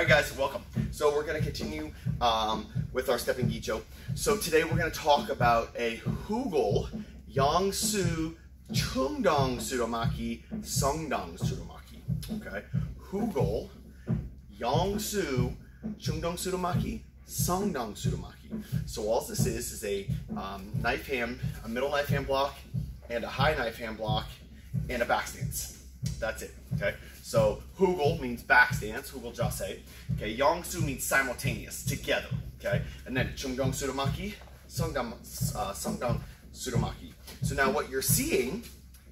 right, guys, welcome. So we're going to continue um, with our stepping gicho. So today we're going to talk about a hugel yangsu chungdong sudomaki sungdong sudomaki. Okay, hugel yangsu chungdong sudomaki sungdong sudomaki. So all this is is a um, knife hand, a middle knife hand block, and a high knife hand block, and a back stance. That's it. Okay. So hugel means back stance, hugel jase. Okay. Yongsu means simultaneous, together. Okay. And then chungdong sudomaki, sungdong uh, sudomaki. So now what you're seeing,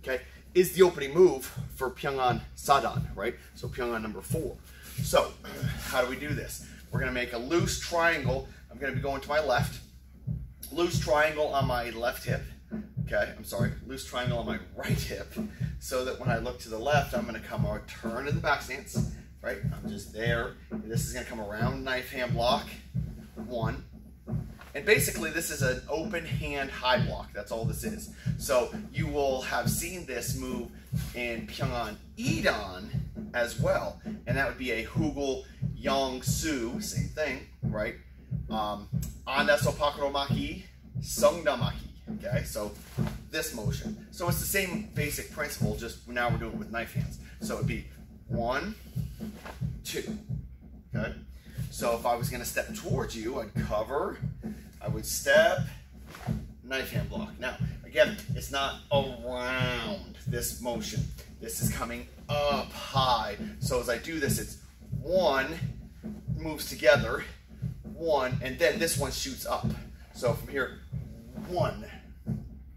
okay, is the opening move for Pyongan Sadan, right? So Pyongan number four. So how do we do this? We're gonna make a loose triangle. I'm gonna be going to my left. Loose triangle on my left hip okay, I'm sorry, loose triangle on my right hip, so that when I look to the left, I'm gonna come or turn in the back stance, right? I'm just there. This is gonna come around knife hand block, one. And basically this is an open hand high block, that's all this is. So you will have seen this move in Pyongan Idan as well, and that would be a Hugel Yang Su, same thing, right? Um, Anda Sopakuro Maki, Sungdamaki. Okay, so this motion. So it's the same basic principle, just now we're doing it with knife hands. So it'd be one, two. Okay? So if I was gonna step towards you, I'd cover, I would step, knife hand block. Now, again, it's not around this motion. This is coming up high. So as I do this, it's one, moves together, one, and then this one shoots up. So from here, one.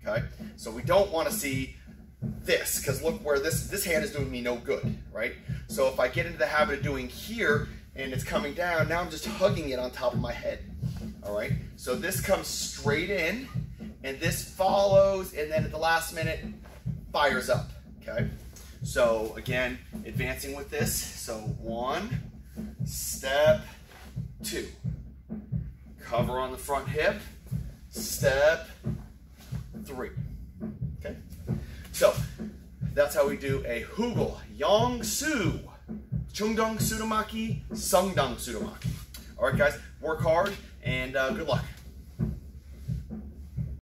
Okay, so we don't want to see this because look where this this hand is doing me no good, right? So if I get into the habit of doing here and it's coming down, now I'm just hugging it on top of my head. All right, so this comes straight in and this follows and then at the last minute fires up. Okay, so again, advancing with this. So one, step, two. Cover on the front hip, step, three. Okay? So, that's how we do a hugel, yang su, chungdong sudomaki, sungdong sudomaki. All right, guys, work hard and uh, good luck.